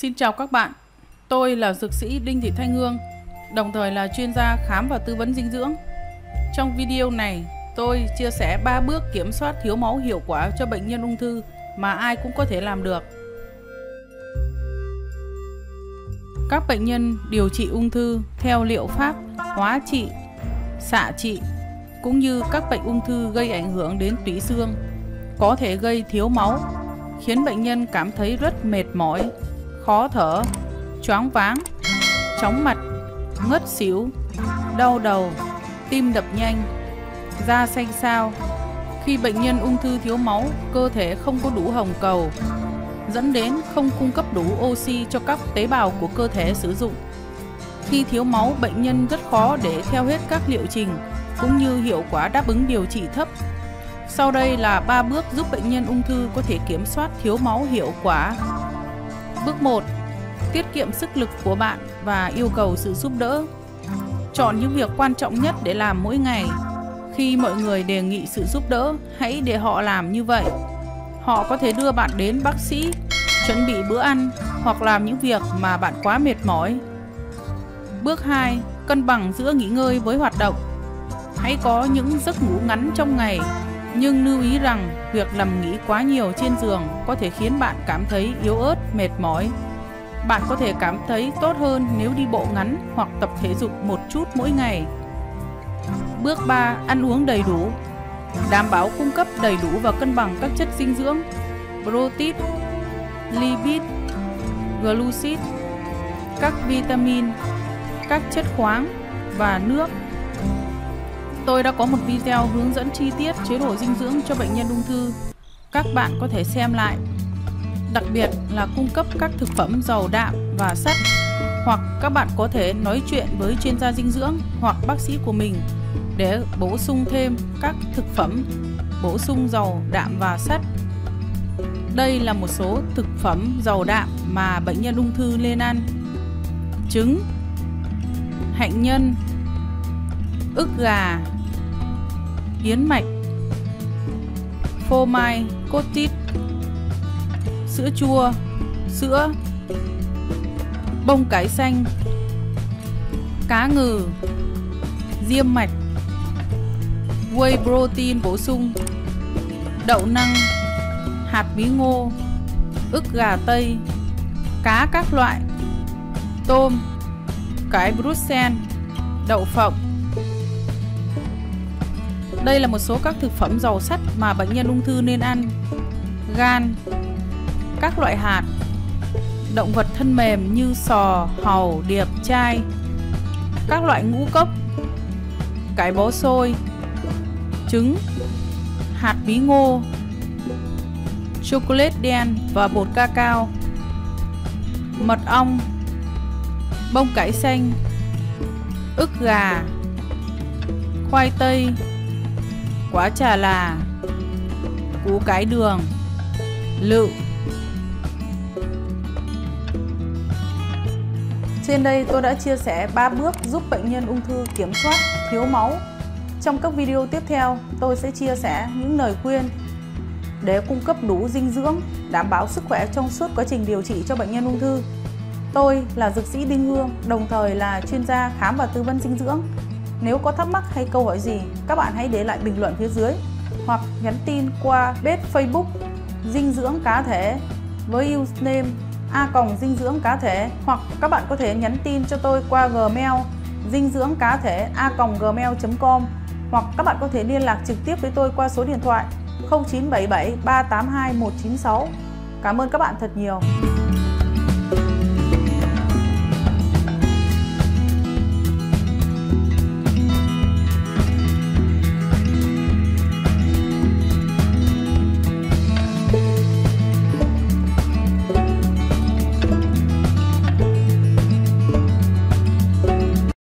Xin chào các bạn, tôi là dược sĩ Đinh Thị Thanh Hương, đồng thời là chuyên gia khám và tư vấn dinh dưỡng. Trong video này, tôi chia sẻ 3 bước kiểm soát thiếu máu hiệu quả cho bệnh nhân ung thư mà ai cũng có thể làm được. Các bệnh nhân điều trị ung thư theo liệu pháp hóa trị, xạ trị cũng như các bệnh ung thư gây ảnh hưởng đến tủy xương có thể gây thiếu máu, khiến bệnh nhân cảm thấy rất mệt mỏi, khó thở, choáng váng, chóng mặt, ngất xỉu, đau đầu, tim đập nhanh, da xanh xao. Khi bệnh nhân ung thư thiếu máu, cơ thể không có đủ hồng cầu, dẫn đến không cung cấp đủ oxy cho các tế bào của cơ thể sử dụng. Khi thiếu máu, bệnh nhân rất khó để theo hết các liệu trình cũng như hiệu quả đáp ứng điều trị thấp. Sau đây là 3 bước giúp bệnh nhân ung thư có thể kiểm soát thiếu máu hiệu quả. Bước 1. Tiết kiệm sức lực của bạn và yêu cầu sự giúp đỡ. Chọn những việc quan trọng nhất để làm mỗi ngày. Khi mọi người đề nghị sự giúp đỡ, hãy để họ làm như vậy. Họ có thể đưa bạn đến bác sĩ, chuẩn bị bữa ăn hoặc làm những việc mà bạn quá mệt mỏi. Bước 2. Cân bằng giữa nghỉ ngơi với hoạt động. Hãy có những giấc ngủ ngắn trong ngày, nhưng lưu ý rằng việc nằm nghỉ quá nhiều trên giường có thể khiến bạn cảm thấy yếu ớt, mệt mỏi. Bạn có thể cảm thấy tốt hơn nếu đi bộ ngắn hoặc tập thể dục một chút mỗi ngày. Bước 3. Ăn uống đầy đủ. Đảm bảo cung cấp đầy đủ và cân bằng các chất dinh dưỡng, protein, lipid, glucid, các vitamin, các chất khoáng và nước Tôi đã có một video hướng dẫn chi tiết chế độ dinh dưỡng cho bệnh nhân ung thư. Các bạn có thể xem lại. Đặc biệt là cung cấp các thực phẩm giàu đạm và sắt hoặc các bạn có thể nói chuyện với chuyên gia dinh dưỡng hoặc bác sĩ của mình để bổ sung thêm các thực phẩm bổ sung giàu đạm và sắt. Đây là một số thực phẩm giàu đạm mà bệnh nhân ung thư nên ăn. Trứng, hạnh nhân, ức gà, yến mạch, phô mai, cốt tít, sữa chua, sữa, bông cải xanh, cá ngừ, diêm mạch, whey protein bổ sung, đậu năng, hạt bí ngô, ức gà tây, cá các loại, tôm, cái Brussels, đậu phộng, đây là một số các thực phẩm giàu sắt mà bệnh nhân ung thư nên ăn. Gan, các loại hạt, động vật thân mềm như sò, hàu, điệp, chai, các loại ngũ cốc, cải bó xôi, trứng, hạt bí ngô, chocolate đen và bột cacao, mật ong, bông cải xanh, ức gà, khoai tây, quá trà là cú cái đường lựu Trên đây tôi đã chia sẻ 3 bước giúp bệnh nhân ung thư kiểm soát thiếu máu. Trong các video tiếp theo, tôi sẽ chia sẻ những lời khuyên để cung cấp đủ dinh dưỡng, đảm bảo sức khỏe trong suốt quá trình điều trị cho bệnh nhân ung thư. Tôi là dược sĩ Đinh Hương, đồng thời là chuyên gia khám và tư vấn dinh dưỡng. Nếu có thắc mắc hay câu hỏi gì, các bạn hãy để lại bình luận phía dưới hoặc nhắn tin qua bếp Facebook dinh dưỡng cá thể với username a còng dinh dưỡng cá thể hoặc các bạn có thể nhắn tin cho tôi qua gmail dinh dưỡng cá thể a còng gmail.com hoặc các bạn có thể liên lạc trực tiếp với tôi qua số điện thoại 0977 382 196. Cảm ơn các bạn thật nhiều.